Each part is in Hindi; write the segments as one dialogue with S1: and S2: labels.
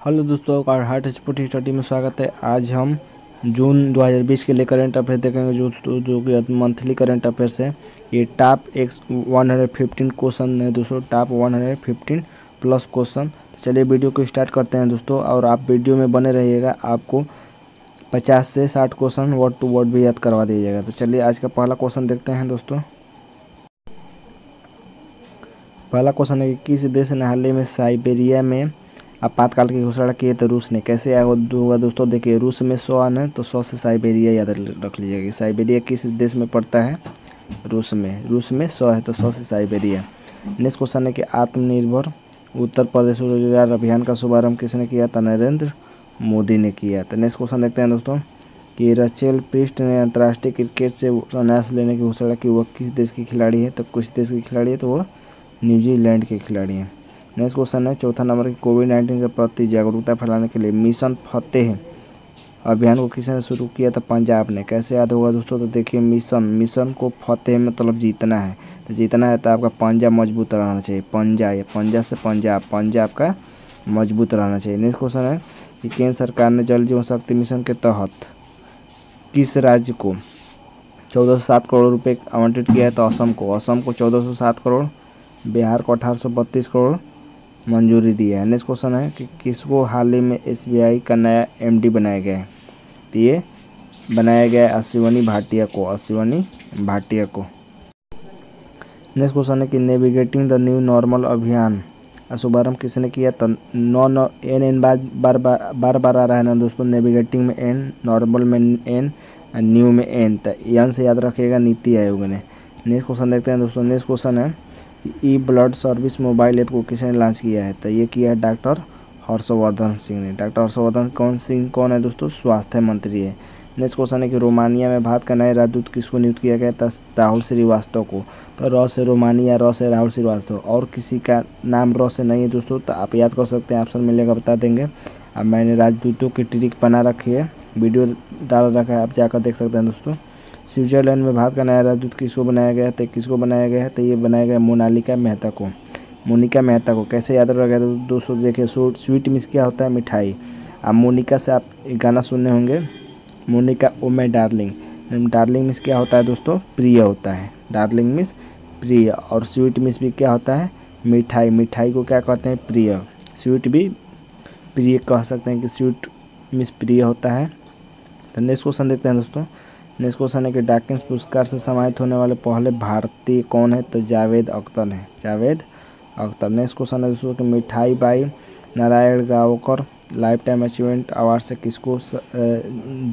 S1: हेलो दोस्तों और हार्ट स्पोर्ट स्टडी में स्वागत है। आज हम जून 2020 के लिए करंट अफेयर देखेंगे। जो जो कि मंथली करंट अफेयर्स है ये टॉप एक 115 क्वेश्चन है दोस्तों, टॉप 115 प्लस क्वेश्चन। चलिए वीडियो को स्टार्ट करते हैं दोस्तों, और आप वीडियो में बने रहिएगा। आपको 50 से 60 क्वेश्चन वर्ड टू वर्ड भी याद करवा दीजिएगा। तो चलिए आज का पहला क्वेश्चन देखते हैं दोस्तों। पहला क्वेश्चन है कि किस देश ने हाल ही में साइबेरिया में आपातकाल की घोषणा की है तो रूस ने। कैसे होगा दोस्तों? देखिए, रूस में सौ आना है तो सौ से साइबेरिया याद रख लीजिएगा। साइबेरिया किस देश में पड़ता है? रूस में। रूस में सौ है तो सौ से साइबेरिया। नेक्स्ट क्वेश्चन है कि आत्मनिर्भर उत्तर प्रदेश रोज़गार अभियान का शुभारंभ किसने किया था? नरेंद्र मोदी ने किया तो नेक्स्ट क्वेश्चन देखते हैं दोस्तों, कि रचेल पृष्ठ ने अंतर्राष्ट्रीय क्रिकेट से संन्यास लेने की घोषणा की। वह किस देश की खिलाड़ी है? तो कुछ देश की खिलाड़ी है तो वह न्यूजीलैंड के खिलाड़ी हैं। नेक्स्ट क्वेश्चन है, चौथा नंबर की कोविड नाइन्टीन के प्रति जागरूकता फैलाने के लिए मिशन फतेह अभियान को किसने शुरू किया था पंजाब ने? कैसे याद होगा दोस्तों? तो देखिए, मिशन मिशन को फतेह मतलब जीतना है। तो जीतना है तो आपका पंजाब मज़बूत रहना चाहिए। पंजा या पंजा से पंजाब पंजाब का मज़बूत रहना चाहिए। नेक्स्ट क्वेश्चन है कि केंद्र सरकार ने जल जीवन शक्ति मिशन के तहत किस राज्य को चौदह सौ सात करोड़ रुपए आवंटित किया है? तो असम को। असम को चौदह सौ सात करोड़, बिहार को अठारह सौ बत्तीस करोड़ मंजूरी दी है। नेक्स्ट क्वेश्चन है कि किसको हाल ही में एस का नया एमडी बनाया गया है? तो ये बनाया गया है अश्विनी भाटिया को, अश्विनी भाटिया को। नेक्स्ट क्वेश्चन है कि नेविगेटिंग द न्यू नॉर्मल अभियान। शुभारंभ किसने किया? तो नौ नौ एन एन बार बार बार बार आ रहा है ना दोस्तों नेविगेटिंग में एन नॉर्मल में एन न्यू में एन तो एन से याद रखिएगा, नीति आयोग ने। नेक्स्ट क्वेश्चन देखते हैं दोस्तों नेक्स्ट क्वेश्चन है E blood service mobile app को किसने लॉन्च किया है? तो ये किया है डॉक्टर हर्षवर्धन सिंह ने। डॉक्टर हर्षवर्धन, कौन सिंह? कौन है दोस्तों? स्वास्थ्य मंत्री है। नेक्स्ट क्वेश्चन है कि रोमानिया में भारत का नए राजदूत किसको नियुक्त किया गया था? राहुल श्रीवास्तव को। तो रॉ से रोमानिया, रॉ से राहुल श्रीवास्तव। और किसी का नाम रॉ से नहीं है दोस्तों तो आप याद कर सकते हैं ऑप्शन मिलेगा बता देंगे। अब मैंने राजदूतों की ट्रिक बना रखी है। वीडियो डाल रखा है, आप जाकर देख सकते हैं दोस्तों। स्विट्जरलैंड में भारत का नया राजदूत किसको बनाया गया तो किसको बनाया गया है तो ये बनाया गया मोनालिका मेहता को। मोनिका मेहता को। कैसे याद रखा गया? तो दोस्तों देखिए स्वीट मिस क्या होता है? मिठाई। अब मोनिका से आप एक गाना सुनने होंगे। Monica, oh my darling. Darling miss क्या होता है दोस्तों? प्रिय होता है। डार्लिंग मिस प्रिय। और स्वीट मिस भी क्या होता है? मिठाई। मिठाई को क्या कहते हैं? प्रिय। स्वीट भी प्रिय कह सकते हैं कि स्वीट मिस प्रिय होता है। तो नेक्स्ट क्वेश्चन देखते हैं दोस्तों। नेक्स्ट क्वेश्चन है कि डाकिंस पुरस्कार से सम्मानित होने वाले पहले भारतीय कौन है? तो जावेद अख्तर है। जावेद अख्तर नेक्स्ट क्वेश्चन है दोस्तों कि मिठाई by Narayan Gavkar life time achievement award से किसको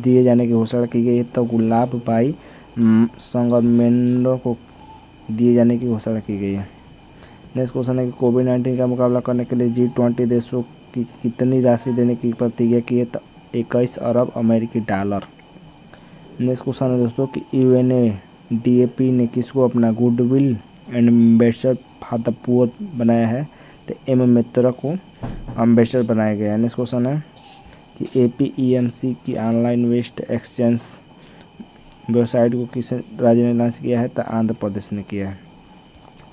S1: दिए जाने की घोषणा की गई है? तो गुलाब बाई संगमेंडो को दिए जाने की घोषणा की गई है। नेक्स्ट क्वेश्चन है कि कोविड नाइन्टीन का मुकाबला करने के लिए जी ट्वेंटी देशों की कितनी राशि देने की प्रतिज्ञा की है? तो इक्कीस अरब अमेरिकी डॉलर। नेक्स्ट क्वेश्चन है दोस्तों कि U N A D A P ने किसको अपना goodwill and ambassador for the poor बनाया है? तो एम मित्रा को अम्बेसडर बनाया गया है। नेक्स्ट क्वेश्चन है कि A P E M C की ऑनलाइन वेस्ट एक्सचेंज वेबसाइट को किस राज्य ने लॉन्च किया है? तो आंध्र प्रदेश ने किया है।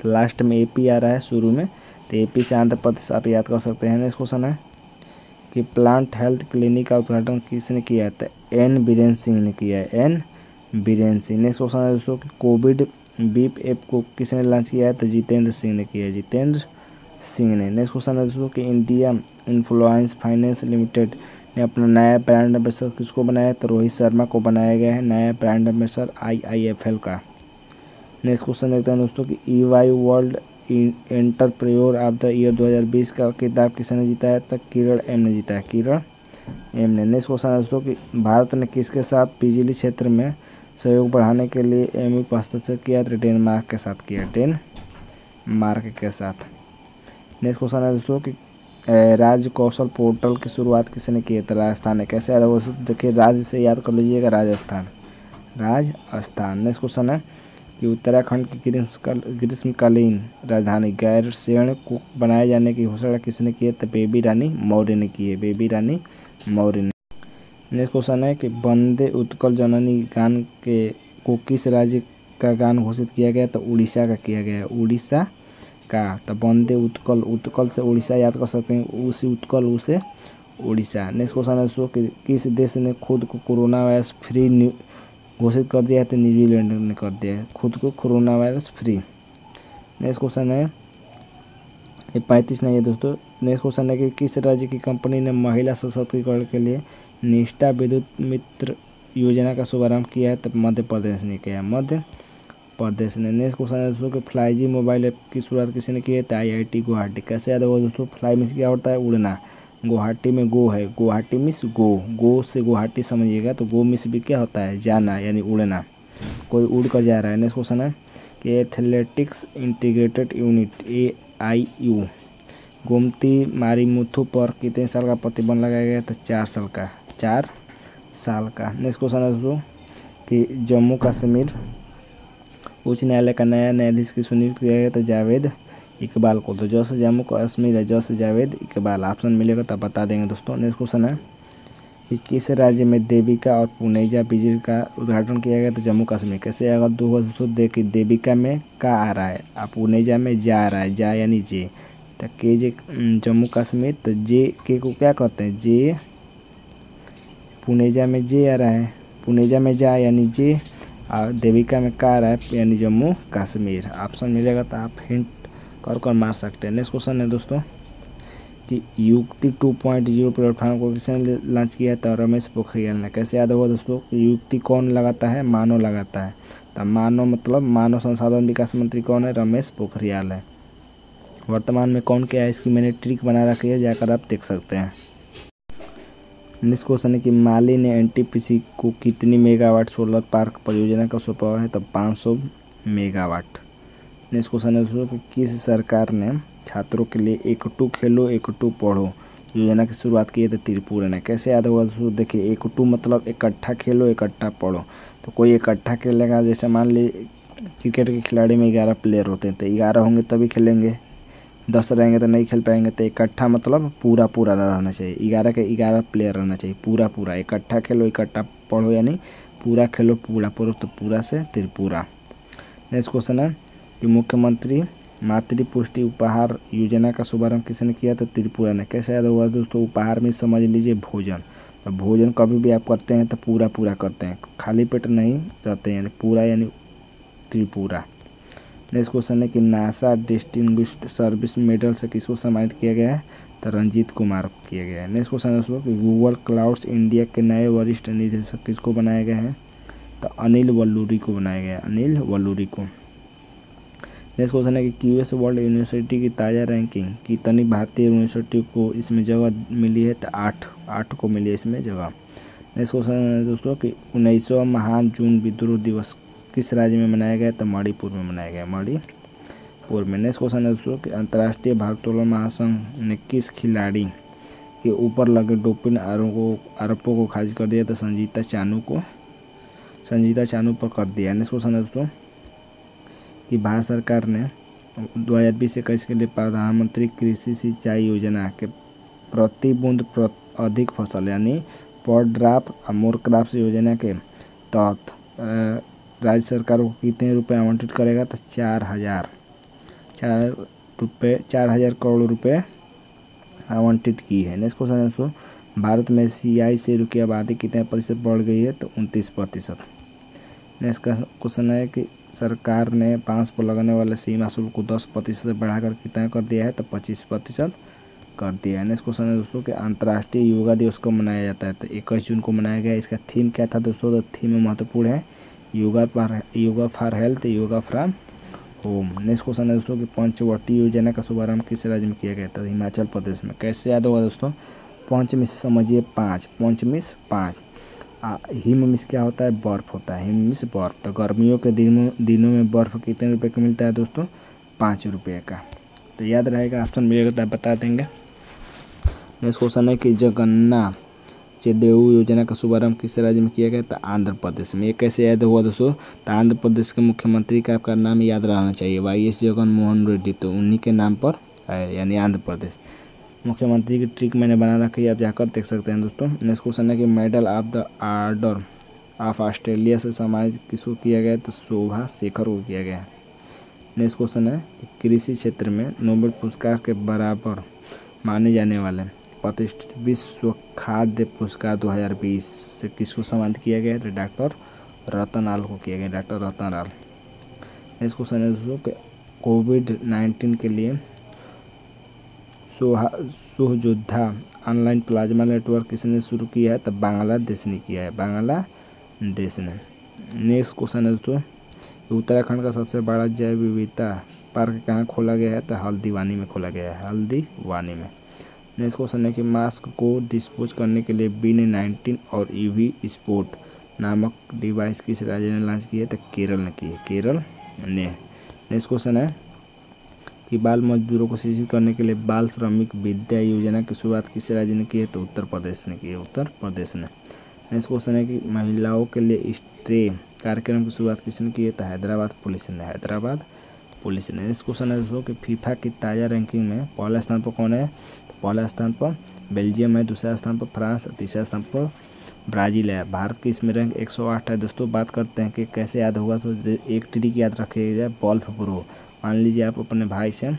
S1: तो लास्ट में ए पी आ रहा है शुरू में। तो ए पी से आंध्र प्रदेश आप याद कर सकते हैं। नेक्स्ट क्वेश्चन है कि प्लांट हेल्थ क्लिनिक का उद्घाटन किसने किया था? एन. बीरेन सिंह ने किया है। N. Biren Singh next question है दोस्तों कि कोविड बीप ऐप को किसने लॉन्च किया है? तो जितेंद्र सिंह ने किया है। जितेंद्र सिंह ने। नेक्स्ट क्वेश्चन है दोस्तों कि इंडिया इन्फ्लुएंस फाइनेंस लिमिटेड ने अपना नया ब्रांड एम्बेसडर किसको बनाया? तो रोहित शर्मा को बनाया गया है नया brand ambassador I I F L का नेक्स्ट क्वेश्चन देखते हैं दोस्तों कि E Y world entrepreneur of the year 2020 का किताब किसने जीता है? तो किरण एम ने जीता है। किरण एम ने। नेक्स्ट क्वेश्चन है दोस्तों कि भारत ने किसके साथ बिजली क्षेत्र में सहयोग बढ़ाने के लिए एम यू हस्ताक्षर किया? तो डेनमार्क के साथ किया। डेनमार्क के साथ। नेक्स्ट क्वेश्चन है दोस्तों कि राज्य कौशल पोर्टल की शुरुआत किसने की है? तो राजस्थान ने। कैसे? देखिए, राज्य से याद कर लीजिएगा, राजस्थान। राजस्थान। नेक्स्ट क्वेश्चन है कि उत्तराखंड की ग्रीष्मकालीन राजधानी गैरसैंण को बनाए जाने की घोषणा किसने की है? तो बेबी रानी मौर्य ने की है। बेबी रानी मौर्य ने। नेक्स्ट क्वेश्चन है कि वंदे उत्कल जननी गान के, को किस राज्य का गान घोषित किया गया? तो उड़ीसा का किया गया उड़ीसा का। तो वंदे उत्कल उत्कल से उड़ीसा याद कर सकते हैं। उसी उत्कल, उसे उड़ीसा। नेक्स्ट क्वेश्चन है कि किस देश ने खुद को कोरोना वायरस फ्री घोषित कर दिया है तो न्यूजीलैंड ने कर दिया है। खुद को corona virus free next question है। ये पैंतीस नहीं है दोस्तों। नेक्स्ट क्वेश्चन है कि किस राज्य की कंपनी ने महिला सशक्तिकरण के लिए निष्ठा विद्युत मित्र योजना का शुभारंभ किया है तो मध्य प्रदेश ने किया मध्य प्रदेश ने। नेक्स्ट क्वेश्चन है दोस्तों कि फ्लाई जी मोबाइल ऐप की शुरुआत किसी ने की है तो आई आई टी गुवाहाटी। कैसे याद होगा दोस्तों? फ्लाई मिस क्या होता है? उड़ना। गुवाहाटी में गो है। गुवाहाटी मिस गो। गो से गुवाहाटी समझिएगा तो गो मिस भी क्या होता है? जाना यानी उड़ना। कोई उड़ कर जा रहा है। नेक्स्ट क्वेश्चन है कि athletics integrated unit A I U Gomathi Marimuthu पर कितने साल का प्रतिबंध लगाया गया तो चार साल का। चार साल का। नेक्स्ट क्वेश्चन है दोस्तों कि जम्मू कश्मीर उच्च न्यायालय का नया न्यायाधीश की सुनियुक्त किया गया तो जावेद इकबाल को तो जस जम्मू कश्मीर है जस जावेद इकबाल। ऑप्शन मिलेगा तो बता देंगे दोस्तों। नेक्स्ट क्वेश्चन है कि किस राज्य में देविका और पुनेजा बिजली का उद्घाटन किया गया तो जम्मू कश्मीर। कैसे अगर दो दोस्तों, देखिए, देविका में का आ रहा है और पुनेजा में जा आ रहा है। जा यानी जे। तो के जे जम्मू कश्मीर तो जे के को क्या कहते हैं? जे। पुनेजा में जे आ रहा है। पुनेजा में जा यानी जे और देविका में का आ रहा है यानी जम्मू कश्मीर। ऑप्शन मिलेगा तो आप हिंट कर कर मार सकते हैं। नेक्स्ट क्वेश्चन है दोस्तों, कि युक्ति टू पॉइंट ज़ीरो प्लेटफॉर्म को किसने लॉन्च किया था? रमेश पोखरियाल ने। कैसे याद होगा दोस्तों युक्ति कौन लगाता है? मानव लगाता है। तो मानव मतलब मानव संसाधन विकास मंत्री कौन है? रमेश पोखरियाल है। वर्तमान में कौन क्या है? इसकी मैंने ट्रिक बना रखी है, जाकर आप देख सकते हैं। नेक्स्ट क्वेश्चन है कि माली ने एनटीपीसी को कितनी मेगावाट सोलर पार्क परियोजना का सौंपा है? तो 500 मेगावाट। नेक्स्ट क्वेश्चन है दोस्तों कि किस सरकार ने छात्रों के लिए एक टू खेलो, एक टू पढ़ो। योजना की शुरुआत की है तो त्रिपुरा ने। कैसे याद होगा देखिए, एक टू मतलब इकट्ठा खेलो, इकट्ठा पढ़ो। तो कोई इकट्ठा खेलेगा? जैसे मान ली क्रिकेट के खिलाड़ी में ग्यारह प्लेयर होते हैं तो ग्यारह होंगे तभी खेलेंगे। दस रहेंगे तो नहीं खेल पाएँगे तो इकट्ठा मतलब पूरा पूरा रहना चाहिए। ग्यारह के ग्यारह प्लेयर रहना चाहिए पूरा पूरा इकट्ठा खेलो, इकट्ठा पढ़ो, यानी पूरा खेलो, पूरा पढ़ो तो पूरा से त्रिपुरा। नेक्स्ट क्वेश्चन है। कि मुख्यमंत्री मातृ पुष्टि उपहार योजना का शुभारंभ किसने किया तो त्रिपुरा ने। कैसे याद होगा दोस्तों? उपहार में समझ लीजिए भोजन। तो भोजन कभी भी आप करते हैं तो पूरा पूरा करते हैं। खाली पेट नहीं रहते हैं, यानी पूरा यानी त्रिपुरा। नेक्स्ट क्वेश्चन है कि नासा डिस्टिंग सर्विस मेडल से किसको सम्मानित किया गया है? तो रंजीत कुमार को किया गया है। नेक्स्ट क्वेश्चन दोस्तों कि गूगल क्लाउड्स इंडिया के नए वरिष्ठ निदेशक किसको बनाया गया है? तो अनिल वल्लूरी को बनाया गया अनिल वल्लूरी को। नेक्स्ट क्वेश्चन है कि क्यूएस वर्ल्ड यूनिवर्सिटी की ताज़ा रैंकिंग कितनी भारतीय यूनिवर्सिटी को इसमें जगह मिली है तो आठ आठ को मिली है इसमें जगह। नेक्स्ट क्वेश्चन है दोस्तों कि उन्नीसवा महान जून विद्रोह दिवस किस राज्य में मनाया गया तो मणिपुर में मनाया गया मणिपुर में। नेक्स्ट क्वेश्चन है दोस्तों कि अंतर्राष्ट्रीय भारोत्तोलन महासंघ ने किस खिलाड़ी के ऊपर लगे डोपिन आरोपों आरोपों को खारिज कर दिया तो संजीता चानू को, संजीता चानू पर कर दिया। नेक्स्ट क्वेश्चन है दोस्तों कि भारत सरकार ने दो हज़ार बीस इक्कीस के लिए प्रधानमंत्री कृषि सिंचाई योजना के प्रति बूंद अधिक फ़सल, यानी पर ड्राप और मोर क्रॉप्स योजना के तहत राज्य सरकार को कितने रुपए आवंटित करेगा? तो चार हज़ार। चार रुपये चार हज़ार करोड़ रुपए आवंटित की है। नेक्स्ट क्वेश्चन भारत में सियाई से की आबादी कितने प्रतिशत बढ़ गई है? तो उनतीस प्रतिशत। नेक्स्ट क्वेश्चन है कि सरकार ने बाँस पर लगने वाले सीमा शुल्क को दस प्रतिशत बढ़ाकर कितना कर दिया है? तो पच्चीस प्रतिशत कर दिया है। नेक्स्ट क्वेश्चन है दोस्तों कि अंतर्राष्ट्रीय योगा दिवस को मनाया जाता है? तो इक्कीस जून को मनाया गया इसका थीम क्या था दोस्तों? तो थीम महत्वपूर्ण है। Yoga for yoga for health, yoga from home. Next question है दोस्तों कि पंचवटी योजना का शुभारंभ किस राज्य में किया गया था हिमाचल प्रदेश में। कैसे याद होगा दोस्तों? पंचमिस समझिए पाँच पंचमिस पाँच। हिम मिस क्या होता है? बर्फ़ होता है। हिम मिस बर्फ़। तो गर्मियों के दिनों दिनों में बर्फ़ कितने रुपए का मिलता है दोस्तों? पाँच रुपये का। तो याद रहेगा, ऑप्शन मिलेगा तो आप बता देंगे। नेक्स्ट क्वेश्चन है कि जगन्ना चेदेऊ योजना का शुभारंभ किस राज्य में किया गया था? आंध्र प्रदेश में। ये कैसे याद हुआ दोस्तों? तो आंध्र प्रदेश के मुख्यमंत्री का आपका नाम याद रहना चाहिए। वाई एस जगन मोहन रेड्डी तो उन्हीं के नाम पर है यानी आंध्र प्रदेश। मुख्यमंत्री की ट्रिक मैंने बना रखी है, आप जाकर देख सकते हैं दोस्तों। नेक्स्ट क्वेश्चन है कि medal of the order of Australia से सम्मानित किसको किया गया तो शोभा शेखर को किया गया। नेक्स्ट क्वेश्चन है कि कृषि क्षेत्र में नोबेल पुरस्कार के बराबर माने जाने वाले प्रतिष्ठित विश्व खाद्य पुरस्कार 2020 से किसको सम्मानित किया गया तो डॉक्टर रतनलाल को किया गया, डॉक्टर रतनलाल। नेक्स्ट क्वेश्चन है दोस्तों कोविड नाइन्टीन के लिए सुहयोद्धा ऑनलाइन प्लाज्मा नेटवर्क किसने शुरू किया है? तो बांग्लादेश ने किया है। बांग्लादेश ने। नेक्स्ट क्वेश्चन है दोस्तों उत्तराखंड का सबसे बड़ा जैव विविधता पार्क कहाँ खोला गया है? तो हल्दीवानी में खोला गया है। हल्दीवानी में। नेक्स्ट क्वेश्चन है कि मास्क को डिस्पोज करने के लिए बिन नाइनटीन और ईवी स्पोर्ट नामक डिवाइस किस राज्य ने लॉन्च किया है? तो केरल ने की है। केरल ने। नेक्स्ट क्वेश्चन है कि बाल मजदूरों को शिक्षित करने के लिए बाल श्रमिक विद्या योजना की शुरुआत किस राज्य ने की है? तो उत्तर प्रदेश ने की है। उत्तर प्रदेश ने। नेक्स्ट क्वेश्चन है कि महिलाओं के लिए स्ट्रे कार्यक्रम की शुरुआत किसने की है? तो हैदराबाद पुलिस ने। हैदराबाद पुलिस ने। नेक्स्ट क्वेश्चन है दोस्तों कि फीफा की ताज़ा रैंकिंग में पहला स्थान पर कौन है? पहला स्थान पर बेल्जियम है, दूसरा स्थान पर फ्रांस, तीसरा स्थान पर ब्राज़ील है। भारत की इसमें रैंक 108 है। दोस्तों, बात करते हैं कि कैसे याद होगा तो एक ट्रिक याद रखिएगा, बल्फ ब्रो। मान लीजिए आप अपने भाई से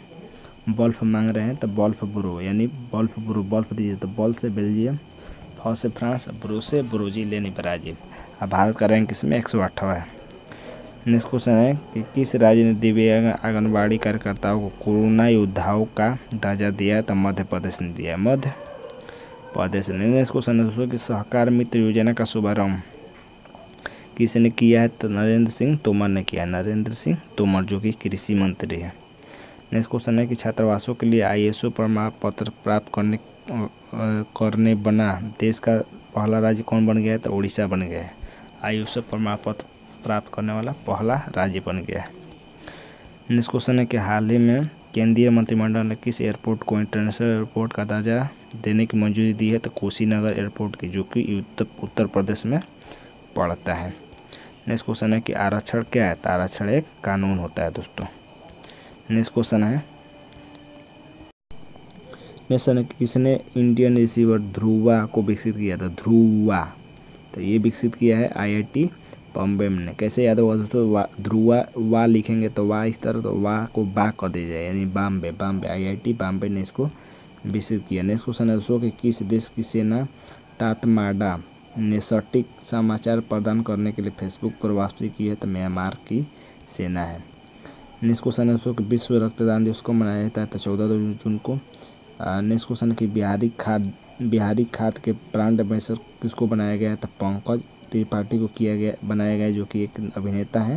S1: बल्फ मांग रहे हैं तो बल्फ ब्रो, यानी बल्फ ब्रो, बल्फ दीजिए। तो बल्ब से बेल्जियम फ से फ्रांस, ब्रो से ब्रोजील यानी ब्राज़ील अब भारत का रैंक इसमें एक सौ है। नेक्स्ट क्वेश्चन है कि किस राज्य ने दिव्यांग आंगनबाड़ी कार्यकर्ताओं को कोरोना योद्धाओं का दर्जा दिया तो मध्य प्रदेश ने दिया मध्य प्रदेश ने नेक्स्ट क्वेश्चन है दोस्तों कि सहकार मित्र योजना का शुभारंभ किसने किया है तो नरेंद्र सिंह तोमर ने किया नरेंद्र सिंह तोमर जो कि कृषि मंत्री है। नेक्स्ट क्वेश्चन है कि छात्रावासों के लिए आईएसओ प्रमाण पत्र प्राप्त करने करने बना देश का पहला राज्य कौन बन गया है तो उड़ीसा बन गया है। आईएसओ प्रमाण पत्र प्राप्त करने वाला पहला राज्य बन गया है। नेक्स्ट क्वेश्चन है कि हाल ही में केंद्रीय मंत्रिमंडल ने किस एयरपोर्ट को इंटरनेशनल एयरपोर्ट का दर्जा देने की मंजूरी दी है? तो कुशीनगर एयरपोर्ट की, जो कि उत्तर प्रदेश में पड़ता है। नेक्स्ट क्वेश्चन है कि आरक्षण क्या है? तो आरक्षण एक कानून होता है दोस्तों। नेक्स्ट क्वेश्चन है नेक्स्ट है किसने इंडियन रिसीवर ध्रुवा को विकसित किया? था ध्रुवा। तो ये विकसित किया है आईआईटी बॉम्बे में कैसे याद होगा दोस्तों ध्रुवा, वा लिखेंगे तो वा इस तरह तो वा को बा कर दिया जाए, यानी बॉम्बे बॉम्बे आईआईटी बॉम्बे ने इसको विकसित किया। नेक्स्ट क्वेश्चन है दोस्तों कि किस देश की सेना टाटमाडा ने सटीक समाचार प्रदान करने के लिए फेसबुक पर वापसी की है तो म्यांमार की सेना है। नेक्स्ट क्वेश्चन है दोस्तों कि विश्व रक्तदान दिवस को मनाया जाता है तो चौदह जून को। नेक्स्ट क्वेश्चन है कि बिहारी खाद बिहारी खाद के ब्रांड एम्बेसडर किसको बनाया गया है तो पंकज त्रिपाठी को किया गया, बनाया गया, जो कि एक अभिनेता है।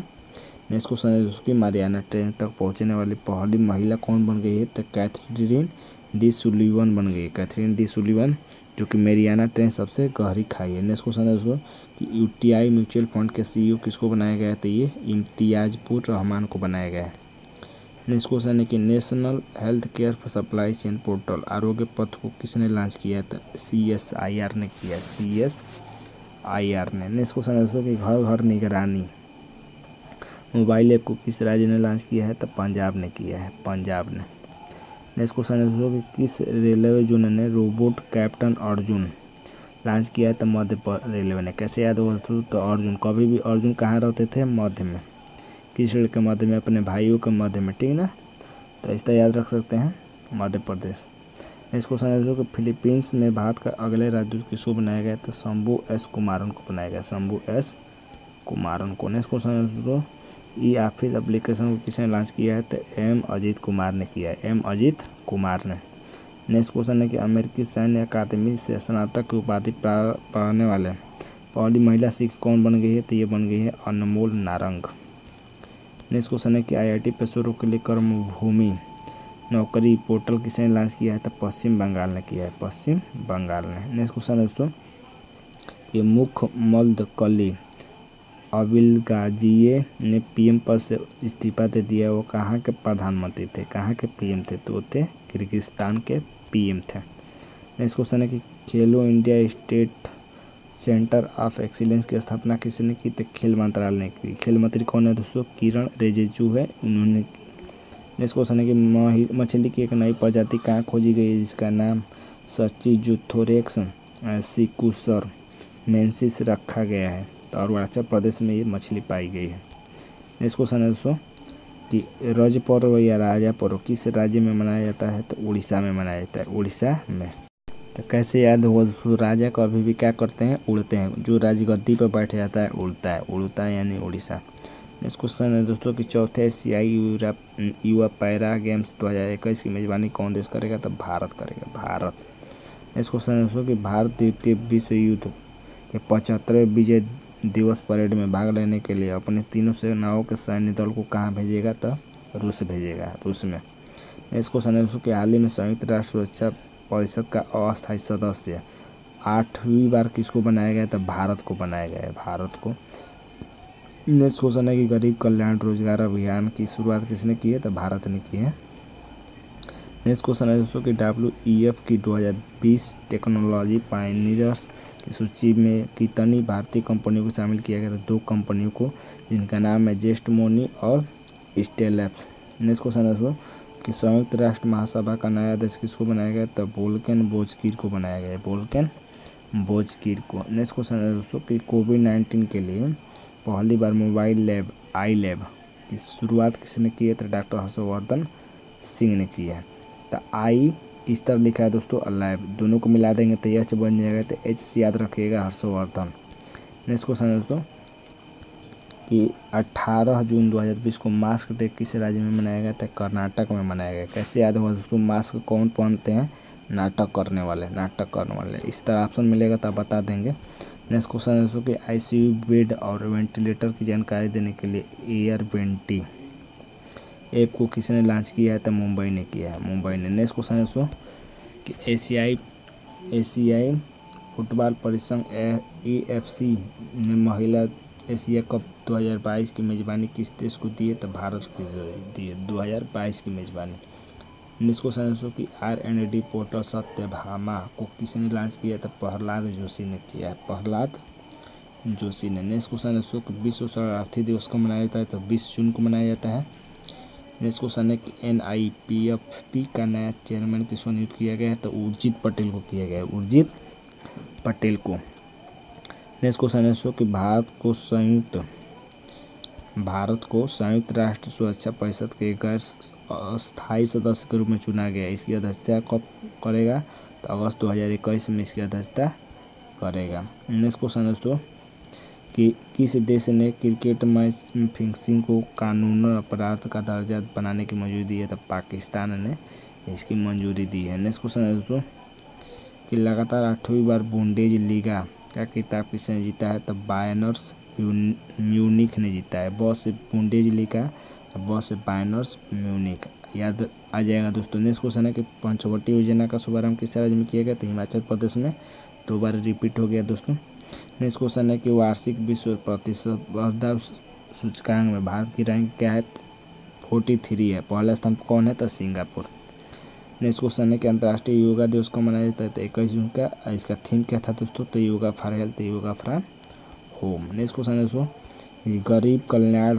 S1: नेक्स्ट क्वेश्चन है दोस्तों कि मारियाना ट्रेन तक पहुँचने वाली पहली महिला कौन बन गई है? तो कैथरीन डी सुलीवन बन गई। कैथरीन डी सुलीवन, जो कि मेरियाना ट्रेन सबसे गहरी खाई है। नेक्स्ट क्वेश्चन है दोस्तों कि यूटीआई म्यूचुअल फंड के सीईओ किसको बनाया गया तो ये इम्तियाजपुर रहमान को बनाया गया है। नेक्स्ट क्वेश्चन है कि national health care supply chain portal, Arogya Path को किसने लॉन्च किया है? तो सी एस आई आर ने किया सी एस आई आर ने है दोस्तों कि घर घर निगरानी। मोबाइल ऐप को किस राज्य ने लॉन्च किया है? तो पंजाब ने किया है। पंजाब ने। नेक्स्ट क्वेश्चन है दोस्तों कि किस रेलवे जोन ने रोबोट कैप्टन अर्जुन लॉन्च किया है? तो मध्य रेलवे ने। कैसे याद होगा तो अर्जुन, कभी भी अर्जुन कहाँ रहते थे? मध्य में। किस के मध्य में? अपने भाइयों के मध्य में। ठीक है ना? तो इस तरह याद रख सकते हैं मध्य प्रदेश। क्वेश्चन है दोस्तों कि फिलीपींस में भारत का अगले राजदूत किसको बनाया गया तो शंभू एस कुमारन को बनाया गया शंभू एस कुमारन को नेक्स्ट क्वेश्चन है दोस्तों ई ऑफ़िस एप्लीकेशन को किसने लॉन्च किया है तो एम अजीत कुमार ने किया है। एम अजीत कुमार ने। नेक्स्ट क्वेश्चन है कि अमेरिकी सैन्य अकादमी से स्नातक की उपाधि पाने वाले पहली महिला सिख कौन बन गई है तो ये बन गई है अनमोल नारंग। नेक्स्ट क्वेश्चन है कि आईआईटी पेशरों के लिए कर्मभूमि। नौकरी पोर्टल किसने लॉन्च किया है तो पश्चिम बंगाल ने किया है, पश्चिम बंगाल ने। नेक्स्ट क्वेश्चन है दोस्तों कि मुख्य मल्द कली अबिल गाजिए ने पीएम पद से इस्तीफा दे दिया, वो कहाँ के प्रधानमंत्री थे? कहाँ के पीएम थे? तो थे किर्गिस्तान के पीएम थे। नेक्स्ट क्वेश्चन है कि Khelo India state centre of excellence की स्थापना किसने की तो खेल मंत्रालय ने की। खेल मंत्री कौन है दोस्तों? किरण रिजिजू है। उन्होंने की नेक्स्ट क्वेश्चन है कि मछली की एक नई प्रजाति कहाँ खोजी गई है जिसका नाम सची जुथोरेक्स सिकुसर मेंसिस रखा गया है। तो अरुणाचल प्रदेश में ये मछली पाई गई है। नेक्स्ट क्वेश्चन है दोस्तों कि रज पर्व या राजा पर्व किस राज्य में मनाया जाता है तो उड़ीसा में मनाया जाता है, उड़ीसा में। तो कैसे याद होगा दोस्तों, राजा को अभी भी क्या करते हैं, उड़ते हैं। जो राजगद्दी पर बैठ जाता है, उड़ता है उड़ता है यानी उड़ीसा। नेक्स्ट क्वेश्चन है दोस्तों कि चौथे एशियाई युवा पैरा गेम्स 2021 की मेजबानी कौन देश करेगा तो भारत करेगा भारत नेक्स्ट क्वेश्चन है दोस्तों कि भारत द्वितीय विश्व युद्ध के पचहत्तरवें विजय दिवस परेड में भाग लेने के लिए अपने तीनों सेनाओं के सैन्य दल को कहाँ भेजेगा तो रूस भेजेगा रूस में नेक्स्ट क्वेश्चन है दोस्तों कि हाल ही में संयुक्त राष्ट्र सुरक्षा परिषद का अस्थायी सदस्य आठवीं बार किसको बनाया गया था भारत को बनाया गया है भारत को क्वेश्चन है कि गरीब कल्याण रोज़गार अभियान की शुरुआत किसने की है? तो भारत ने की है। नेक्स्ट क्वेश्चन है दोस्तों कि डब्ल्यू ई एफ़ की 2020 टेक्नोलॉजी पाइनियर्स की सूची में कितनी भारतीय कंपनियों को शामिल किया गया? था दो कंपनियों को, जिनका नाम है जेस्ट मोनी और स्टेलैप्स नेक्स्ट क्वेश्चन है दोस्तों कि संयुक्त राष्ट्र महासभा का नया अध्यक्ष किसको बनाया गया? तब बोलकेन बोजकीर को बनाया गया बोलकेन बोजकीर को। नेक्स्ट क्वेश्चन है दोस्तों कि कोविड नाइन्टीन के लिए पहली बार मोबाइल लैब, आई लैब की शुरुआत किसने की है? तो डॉक्टर हर्षवर्धन सिंह ने की है। तो आई इस तरह लिखा है दोस्तों लैब। दोनों को मिला देंगे तो एच बन जाएगा तो एच याद रखिएगा हर्षवर्धन। नेक्स्ट क्वेश्चन है दोस्तों, कि 18 जून 2020 को मास्क डे किस राज्य में मनाया गया? था कर्नाटक में मनाया गया। कैसे याद होगा दोस्तों, मास्क कौन पहनते हैं? नाटक करने वाले, नाटक करने वाले। इस तरह ऑप्शन मिलेगा तो आप बता देंगे। नेक्स्ट क्वेश्चन है कि आईसीयू बेड और वेंटिलेटर की जानकारी देने के लिए एयर वेंटी ऐप को किसने लॉन्च किया है तो मुंबई ने किया है, मुंबई ने। नेक्स्ट क्वेश्चन है दोस्तों कि एशियाई एशियाई फुटबॉल परिसंघ ए एफ़ सी ने महिला एशिया कप 2022 की मेज़बानी किस देश को दी है तो भारत को दी है 2022 की मेज़बानी। नेक्स्ट क्वेश्चन की R N D portal Satyabhama को किसने लॉन्च किया था? प्रहलाद जोशी ने किया है। प्रहलाद जोशी ने। क्वेश्चन है कि विश्व शरणार्थी दिवस को मनाया जाता है तो बीस जून को मनाया जाता है। नेक्स्ट क्वेश्चन है कि N I P F P का नया चेयरमैन किसको नियुक्त किया गया है? तो उर्जित पटेल को किया गया है। उर्जित पटेल को। क्वेश्चन है कि भारत को संयुक्त भारत को संयुक्त राष्ट्र सुरक्षा परिषद के गैर अस्थायी सदस्य के रूप में चुना गया। इसकी अध्यक्षता कब करेगा? तो अगस्त 2021 में इसकी अध्यक्षता करेगा। नेक्स्ट क्वेश्चन दोस्तों कि किस देश ने क्रिकेट मैच में फिक्सिंग को कानून अपराध का दर्जा बनाने की मंजूरी दी है? तो पाकिस्तान ने इसकी मंजूरी दी है। नेक्स्ट क्वेश्चन है दोस्तों कि लगातार आठवीं बार बुंडेज लीगा का किताब किसने जीता है? तो बायनर्स म्यूनिक ने जीता है। बॉस से बुंडेज लीगा बॉस से बायनर्स म्यूनिक याद आ जाएगा दोस्तों, नेक्स्ट क्वेश्चन है कि पंचवटी योजना का शुभारंभ किस राज्य में किया गया? तो हिमाचल प्रदेश में। दो बार रिपीट हो गया दोस्तों। नेक्स्ट क्वेश्चन है कि वार्षिक विश्व प्रतिस्पर्धा सूचकांक में भारत की रैंक क्या है? फोर्टी थ्री है। पहला स्थान कौन है? तो सिंगापुर। नेक्स्ट क्वेश्चन है कि अंतर्राष्ट्रीय योगा दिवस को मनाया जाता है? तो इक्कीस जून का। इसका थीम क्या था दोस्तों? तो yoga for health, yoga for home question है दोस्तों गरीब कल्याण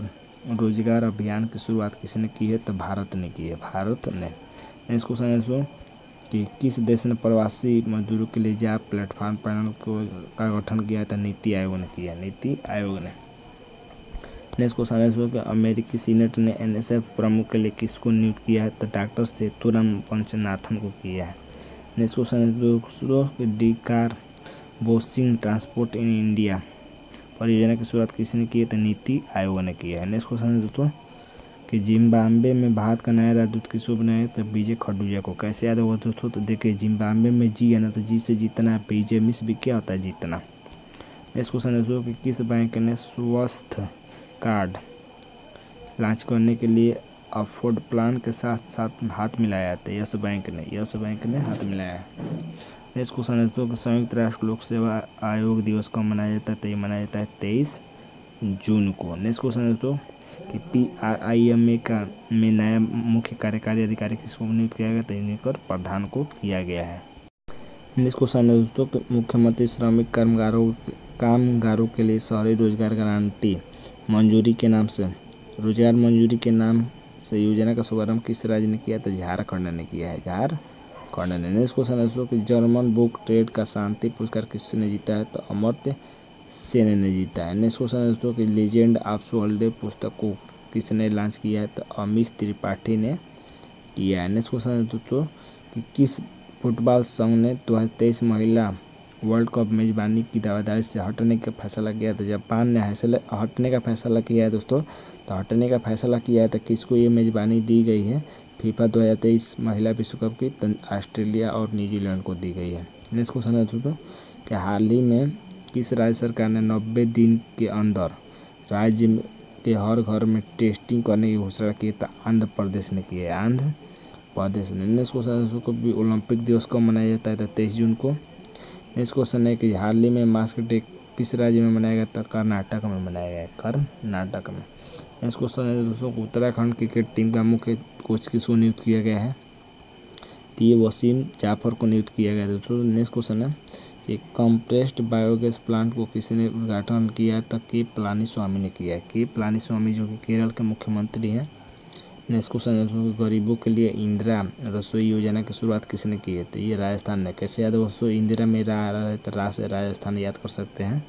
S1: रोज़गार अभियान की शुरुआत किसने की है? तो भारत ने की है। भारत ने। नेक्स्ट क्वेश्चन है दोस्तों कि किस देश ने प्रवासी मजदूरों के लिए जॉब प्लेटफॉर्म पैनल को, का गठन किया है? तो नीति आयोग ने किया नीति आयोग ने। नेक्स्ट क्वेश्चन है कि अमेरिकी सीनेट ने एनएसएफ प्रमुख के लिए किसको नियुक्त किया है? तो डॉक्टर सेतुरम पंचनाथन को किया है। नेक्स्ट क्वेश्चन है दोस्तों decarbonising transport in India. परियोजना की शुरुआत किसने की है तो नीति आयोग ने किया है। नेक्स्ट क्वेश्चन है दोस्तों कि जिम्बाब्वे में भारत का नया राजदूत किसको बनाया तो विजय खडूजा को। कैसे याद होगा दोस्तों? तो देखिए, जिम्बाब्वे में जी है ना तो जी से जीतना, विजय मिस भी क्या होता है जीतना? नेक्स्ट क्वेश्चन है दोस्तों कि किस बैंक ने स्वस्थ कार्ड लॉन्च करने के लिए अफोर्ड प्लान के साथ साथ हाथ मिलाया था। यस बैंक ने, यस बैंक ने हाथ मिलाया। नेक्स्ट क्वेश्चन संयुक्त राष्ट्र लोक सेवा आयोग दिवस कब मनाया जाता है तो ये मनाया जाता है तेईस जून को नेक्स्ट क्वेश्चन है तो कि P R I M A का में नया मुख्य कार्यकारी अधिकारी किसको नियुक्त किया गया तो प्रधान को किया गया है। नेक्स्ट क्वेश्चन है दोस्तों कि मुख्यमंत्री श्रमिक कामगारों कामगारों के लिए शहरी रोज़गार गारंटी मंजूरी के नाम से रोज़गार मंजूरी के नाम से योजना का शुभारंभ किस राज्य ने किया तो झारखंड ने किया है। झारखंड ने नेक्स्ट क्वेश्चन है कि जर्मन बुक ट्रेड का शांति पुरस्कार किसने जीता है? तो अमर्त्य सेन ने जीता है। नेक्स्ट क्वेश्चन है दोस्तों कि लेजेंड ऑफ़ सोल्डे पुस्तक को किसने लॉन्च किया है? तो अमित त्रिपाठी ने किया है। नेक्स्ट क्वेश्चन है दोस्तों कि किस फुटबॉल संघ ने दो हज़ार तेईस महिला वर्ल्ड कप मेजबानी की दावेदारी से हटने का फैसला किया था? जापान ने हटने का फैसला किया है दोस्तों। तो हटने का फैसला किया है तो किसको ये मेजबानी दी गई है? फीफा दो हज़ार तेईस महिला विश्व कप की ऑस्ट्रेलिया और न्यूजीलैंड को दी गई है। नेक्स्ट क्वेश्चन है दोस्तों कि हाल ही में किस राज्य सरकार ने नब्बे दिन के अंदर राज्य के हर घर में टेस्टिंग करने की घोषणा की तो आंध्र प्रदेश ने की है। आंध्र प्रदेश ने। नेक्स्ट क्वेश्चन को भी ओलंपिक दिवस कब मनाया जाता है तो तेईस जून को। नेक्स्ट क्वेश्चन है कि हाल ही में मास्क डे किस राज्य में मनाया गया था कर्नाटक में मनाया गया कर्नाटक में। है दोस्तों, उत्तराखंड क्रिकेट टीम का मुख्य कोच किसको नियुक्त किया गया है। तो ये वसीम जाफ़र को नियुक्त किया गया, दोस्तों। नेक्स्ट क्वेश्चन है कि कंप्रेस्ड बायोगैस प्लांट को किसी ने उद्घाटन किया था? के पलानी स्वामी ने किया है। के पलानी स्वामी जो कि केरल के मुख्यमंत्री हैं। नेक्स्ट क्वेश्चन है गरीबों के लिए इंदिरा रसोई योजना की शुरुआत किसने की है? तो ये राजस्थान ने। कैसे याद दोस्तों? इंदिरा में रहा है तो राष्ट्र राजस्थान याद कर सकते हैं।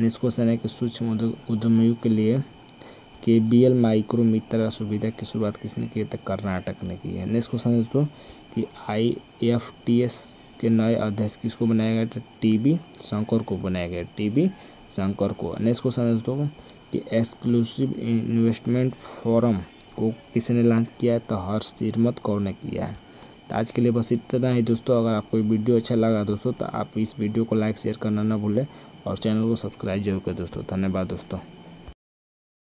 S1: नेक्स्ट क्वेश्चन है कि सूक्ष्म उद्यमियों के लिए के बी एल माइक्रो मित्र सुविधा की शुरुआत किसने की है? तो कर्नाटक ने की है। नेक्स्ट क्वेश्चन है दोस्तों कि आई एफ़ टी एस के नए अध्यक्ष किसको बनाया गया था? टी बी शंकर को बनाया गया टी बी शंकर को। नेक्स्ट क्वेश्चन है दोस्तों कि एक्सक्लूसिव इन्वेस्टमेंट फोरम को किसने लॉन्च किया है? तो हर्षिरमत कौर ने किया है। तो आज के लिए बस इतना ही दोस्तों। अगर आपको वीडियो अच्छा लगा दोस्तों तो आप इस वीडियो को लाइक शेयर करना ना भूलें और चैनल को सब्सक्राइब ज़रूर करें दोस्तों। धन्यवाद दोस्तों।